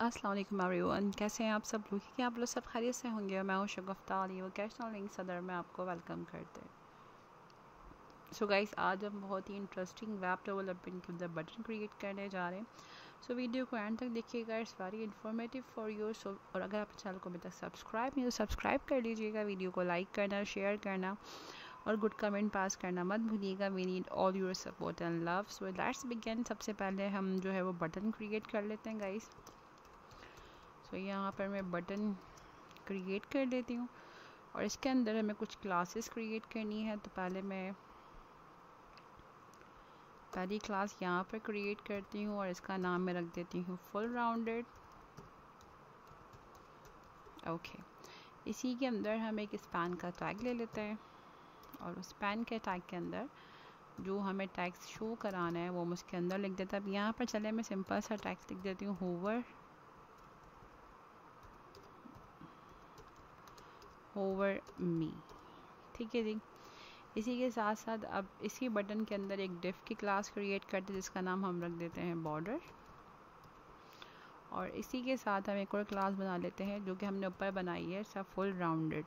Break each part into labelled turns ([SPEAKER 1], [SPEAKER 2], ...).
[SPEAKER 1] अस्सलाम वालेकुम एवरीवन कैसे हैं आप सब? लोग कि आप लोग सब खैरियत से होंगे और मैं हूँ शगुफ्ता अली वोकेशनल लिंक सदर में आपको वेलकम करते हैं। सो गाइस आज हम बहुत ही इंटरेस्टिंग वेब डेवलपमेंट के अंदर बटन क्रिएट करने जा रहे हैं। सो so, वीडियो को एंड तक देखिएगा it's very informative for you so और अगर आप चैनल को अभी तक सब्सक्राइब नहीं तो सब्सक्राइब कर लीजिएगा वीडियो को लाइक करना शेयर करना और गुड कमेंट पास करना मत भूलिएगा। We need all your support and love so let's begin सबसे पहले हम जो है वो बटन क्रिएट कर लेते हैं गाइस सो so, यहाँ पर मैं बटन क्रिएट कर लेती हूँ। और इसके अंदर हमें कुछ क्लासेस क्रिएट करनी है तो पहले मैं पहली क्लास यहाँ पर क्रिएट करती हूँ और इसका नाम मैं रख देती हूँ फुल राउंडेड ओके इसी के अंदर हम एक स्पैन का टैग ले लेते हैं और उस पैन के टैग के अंदर जो हमें टैक्स शो कराना है वो हम उसके अंदर लिख देते हैं। अब यहाँ पर चले मैं सिंपल सा टैक्स लिख देती हूँ होवर होवर मी ठीक है जी? इसी के साथ साथ अब इसी बटन के अंदर एक डिफ की क्लास क्रिएट करते हैं, जिसका नाम हम रख देते हैं बॉर्डर और इसी के साथ हम एक और क्लास बना लेते हैं, जो कि हमने ऊपर बनाई है सब फुल राउंडेड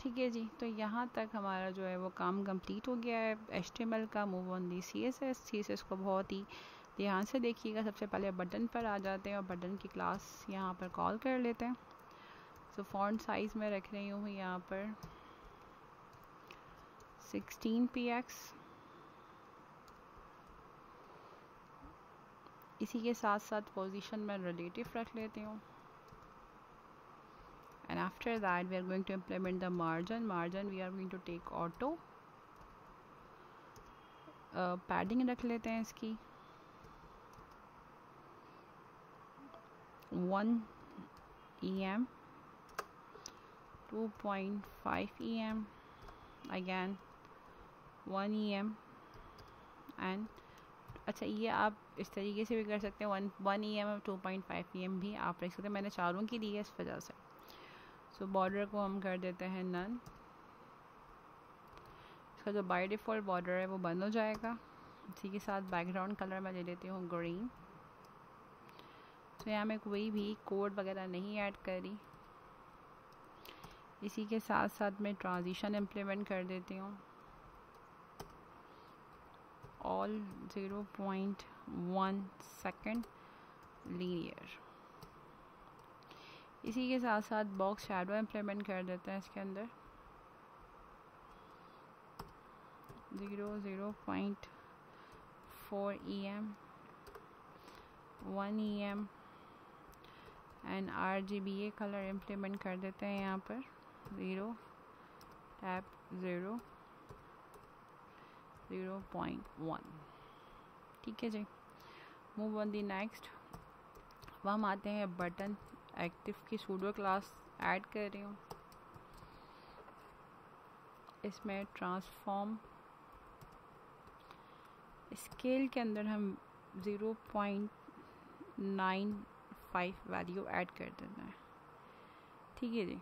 [SPEAKER 1] ठीक है जी तो यहाँ तक हमारा जो है वो काम कंप्लीट हो गया है. एच का move on the C S S C S S को बहुत ही ध्यान से देखिएगा सबसे पहले बटन पर आ जाते हैं और बटन की क्लास यहाँ पर कॉल कर लेते हैं। सो फॉन्ट साइज़ में रख रही हूँ यहाँ पर 16 पी एक्स इसी के साथ साथ पोजीशन में रिलेटिव रख लेती हूँ। After that we are going to implement the margin. Margin we are going to take auto uh, padding रख लेते हैं इसकी। One E M two point five E M again one E M and अच्छा ये आप इस तरीके से भी कर सकते हैं। वन वन ई एम और two point five E M भी आप रख सकते हैं। मैंने चारों की दी है इस वजह से। सो so, बॉर्डर को हम कर देते हैं नन इसका जो बाय डिफ़ॉल्ट बॉर्डर है वो बंद हो जाएगा। इसी के साथ बैकग्राउंड कलर मैं ले लेती हूँ ग्रीन यहाँ मैं कोई भी कोड वगैरह नहीं ऐड करी। इसी के साथ साथ मैं ट्रांजिशन इम्प्लीमेंट कर देती हूँ। All zero point one second linear इसी के साथ साथ बॉक्स शेडो इम्प्लीमेंट कर देते हैं इसके अंदर। Zero zero point four E M one E M and R G B A colour implement कर देते हैं यहाँ पर. Zero tap zero zero point one ठीक है जी. मूव ऑन दी नेक्स्ट अब हम आते हैं बटन एक्टिव की सूडो क्लास ऐड कर रही हूँ. इसमें ट्रांसफॉर्म स्केल के अंदर हम zero point nine five value add कर देना है। ठीक है जी।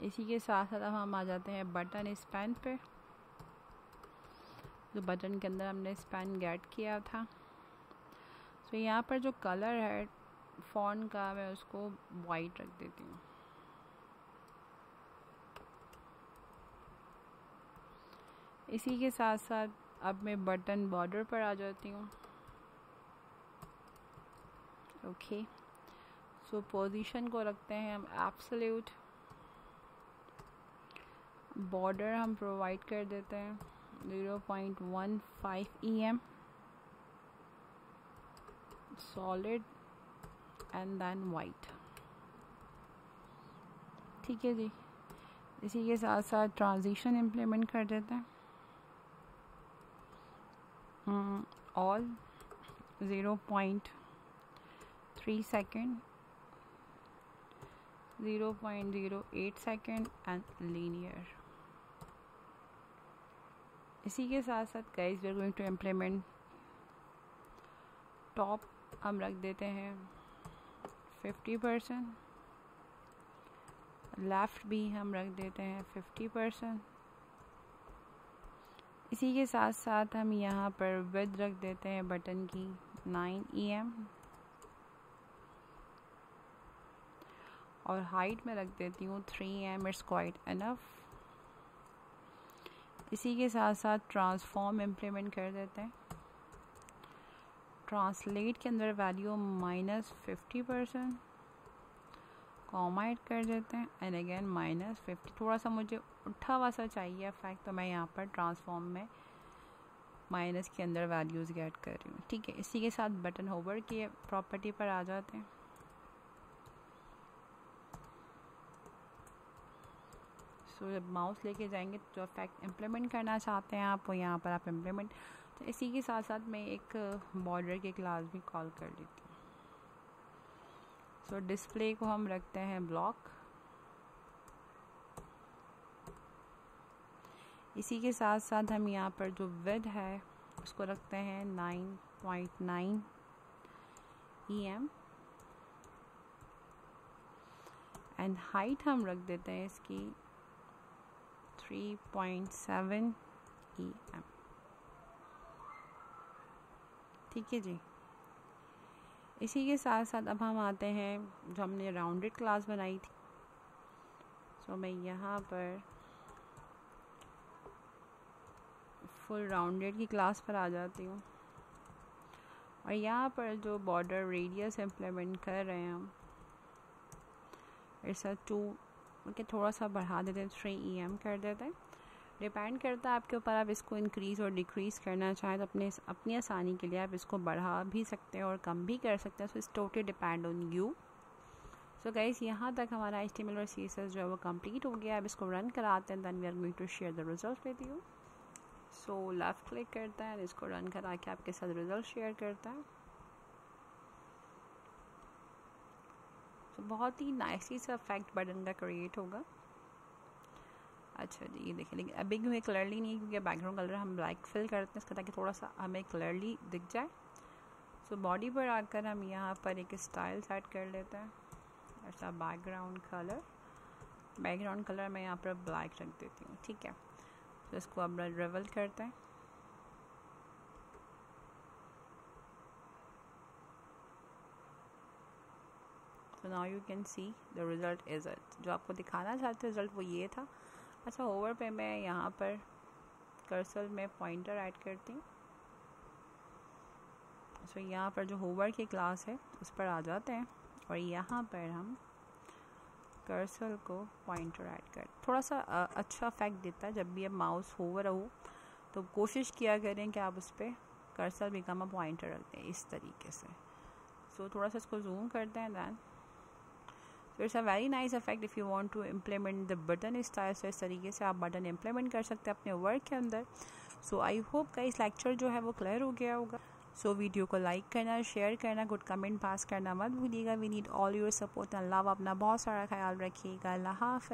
[SPEAKER 1] इसी के साथ साथ अब हम आ जाते हैं बटन स्पैन पे। जो बटन के अंदर हमने स्पैन गेट किया था। तो यहाँ पर जो कलर है फ़ॉन का, मैं उसको वाइट रख देती हूँ। इसी के साथ साथ अब मैं बटन बॉर्डर पर आ जाती हूँ। ओके सो पोजीशन को रखते हैं, हम एप्सल्यूट बॉर्डर हम प्रोवाइड कर देते हैं zero point one five E M solid and then white ठीक है जी। इसी के साथ साथ ट्रांजिशन इम्प्लीमेंट कर देते हैं। All zero point three second zero point zero eight second and linear इसी के साथ साथ guys we are going to implement top हम रख देते हैं फिफ्टी परसेंट लेफ़्ट भी हम रख देते हैं फिफ्टी परसेंट इसी के साथ साथ हम यहाँ पर विद रख देते हैं बटन की 9 एम और हाइट में रख देती हूँ three M it's quite enough इसी के साथ साथ ट्रांसफॉर्म इम्प्लीमेंट कर देते हैं। ट्रांसलेट के अंदर value minus fifty percent comma add कर देते हैं एंड अगेन माइनस फिफ्टी थोड़ा सा मुझे उठा हुआ सा चाहिए फैक्ट तो मैं यहाँ पर ट्रांसफॉर्म में माइनस के अंदर वैल्यूज़ गेट कर रही हूँ। ठीक है, इसी के साथ बटन होवर की प्रॉपर्टी पर आ जाते हैं। सो जब माउस लेके जाएँगे तो जो इफ़ेक्ट इम्प्लीमेंट करना चाहते हैं आप यहाँ पर आप इम्प्लीमेंट तो इसी के साथ साथ मैं एक बॉर्डर की क्लास भी कॉल कर लेती हूँ. सो डिस्प्ले को हम रखते हैं ब्लॉक इसी के साथ साथ हम यहाँ पर जो विद है, उसको रखते हैं nine point nine E M and height हम रख देते हैं इसकी 3.7 em ठीक है जी। इसी के साथ साथ अब हम आते हैं जो हमने राउंडेड क्लास बनाई थी। सो मैं यहाँ पर फुल राउंडेड की क्लास पर आ जाती हूँ। और यहाँ पर जो बॉर्डर रेडियस इम्प्लीमेंट कर रहे हैं हम इट्स अ टू ओके थोड़ा सा बढ़ा देते हैं थ्री ई एम कर देते हैं। डिपेंड करता है आपके ऊपर आप इसको इंक्रीज़ और डिक्रीज़ करना चाहें तो अपने, अपनी आसानी के लिए आप इसको बढ़ा भी सकते हैं और कम भी कर सकते हैं। So it's totally depend on you so guys यहाँ तक हमारा एच और सी जो है वो कंप्लीट हो गया। अब इसको रन कराते हैं then we are going to share the result with you so left click करता है इसको रन करा के आपके साथ रिज़ल्ट शेयर करता है। तो बहुत ही नाइसली सा इफ़ेक्ट बटन का क्रिएट होगा। अच्छा जी ये देखिए लेकिन अभी हमें क्लियरली नहीं क्योंकि बैकग्राउंड कलर हम ब्लैक फिल करते हैं इसका, ताकि थोड़ा सा हमें क्लियरली दिख जाए। सो बॉडी पर आकर हम यहाँ पर एक स्टाइल सेट कर लेते हैं। ऐसा बैकग्राउंड कलर बैकग्राउंड कलर मैं यहाँ पर ब्लैक रख देती हूँ, ठीक है। तो इसको अब रिवल करते हैं। So now you can see the result is it जो आपको दिखाना चाहते रिज़ल्ट वो ये था। अच्छा ओवर पे मैं यहाँ पर कर्सल में पॉइंटर ऐड करती हूँ। सो so, यहाँ पर जो होवर की क्लास है उस पर आ जाते हैं और यहाँ पर हम कर्सल को पॉइंटर ऐड कर थोड़ा सा अच्छा इफ़ेक्ट देता है। जब भी अब माउस होवर हो तो कोशिश किया करें कि आप उस पर कर्सल बिकम अ पॉइंटर रख दें इस तरीके से। सो so, थोड़ा सा इसको जूम करते हैं then so it's a very nice effect if you want to implement the button style so इस तरीके से आप बटन इम्प्लीमेंट कर सकते हैं अपने वर्क के अंदर। सो आई होप का इस लेक्चर जो है वो क्लियर हो गया होगा। सो so, वीडियो को लाइक करना शेयर करना गुड कमेंट पास करना मत भूलिएगा। We need all your support and love अपना बहुत सारा ख्याल रखिएगा। अल्लाह हाफ़